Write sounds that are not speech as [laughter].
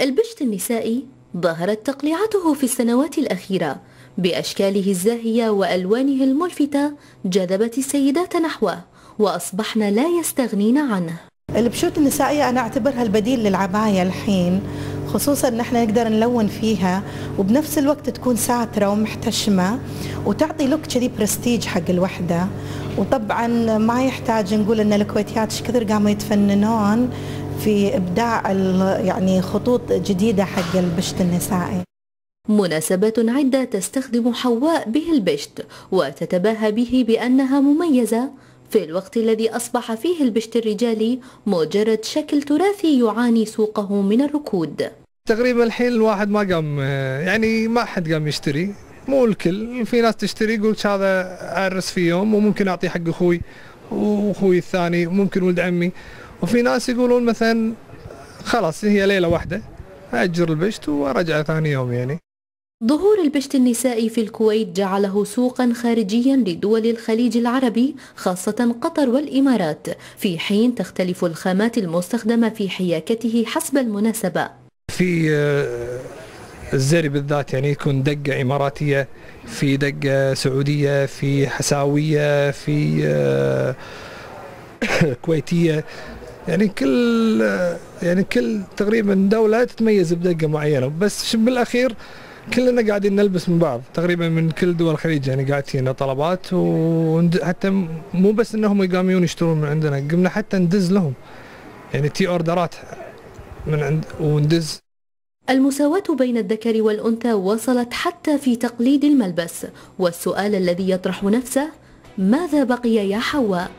البشت النسائي ظهرت تقليعته في السنوات الأخيرة بأشكاله الزاهية وألوانه الملفتة جذبت السيدات نحوه وأصبحن لا يستغنين عنه. البشوت النسائية أنا أعتبرها البديل للعباية الحين. خصوصا إن إحنا نقدر نلون فيها وبنفس الوقت تكون ساتره ومحتشمه وتعطي لوك كذي برستيج حق الوحدة. وطبعا ما يحتاج نقول إن الكويتيات إيش كثر قاموا يتفننون في إبداع يعني خطوط جديدة حق البشت النسائي. مناسبات عدة تستخدم حواء به البشت وتتباهى به بأنها مميزة. في الوقت الذي أصبح فيه البشت الرجالي مجرد شكل تراثي يعاني سوقه من الركود. تقريبا الحين الواحد ما قام يعني ما حد قام يشتري. مو الكل في ناس تشتري يقول هذا أرس في يوم وممكن أعطي حق أخوي وأخوي الثاني وممكن ولد عمي. وفي ناس يقولون مثلا خلاص هي ليلة واحدة أجر البشت وأرجع ثاني يوم يعني. ظهور البشت النسائي في الكويت جعله سوقا خارجيا لدول الخليج العربي خاصة قطر والإمارات. في حين تختلف الخامات المستخدمة في حياكته حسب المناسبة. في الزري بالذات يعني يكون دقة إماراتية في دقة سعودية في حساوية في [coughs] كويتية. يعني كل يعني كل تقريبا دولة تتميز بدقة معينة. بس بالأخير كلنا قاعدين نلبس من بعض تقريبا من كل دول الخليج. يعني قاعد تجينا طلبات وحتى مو بس إنهم يقامون يشترون من عندنا قمنا حتى ندز لهم. يعني تي أوردرات من عند وندز المساواة بين الذكر والأنثى وصلت حتى في تقليد الملبس والسؤال الذي يطرح نفسه ماذا بقي يا حواء؟